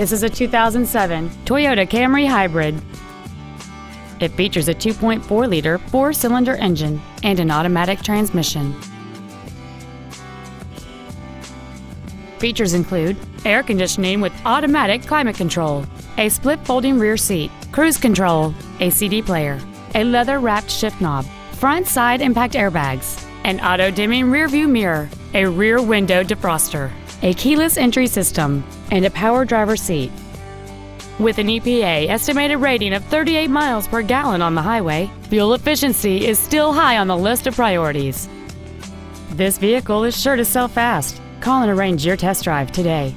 This is a 2007 Toyota Camry Hybrid. It features a 2.4-liter four-cylinder engine and an automatic transmission. Features include air conditioning with automatic climate control, a split folding rear seat, cruise control, a CD player, a leather-wrapped shift knob, front side impact airbags, an auto-dimming rearview mirror, a rear window defroster, a keyless entry system, and a power driver seat. With an EPA estimated rating of 38 miles per gallon on the highway, fuel efficiency is still high on the list of priorities. This vehicle is sure to sell fast. Call and arrange your test drive today.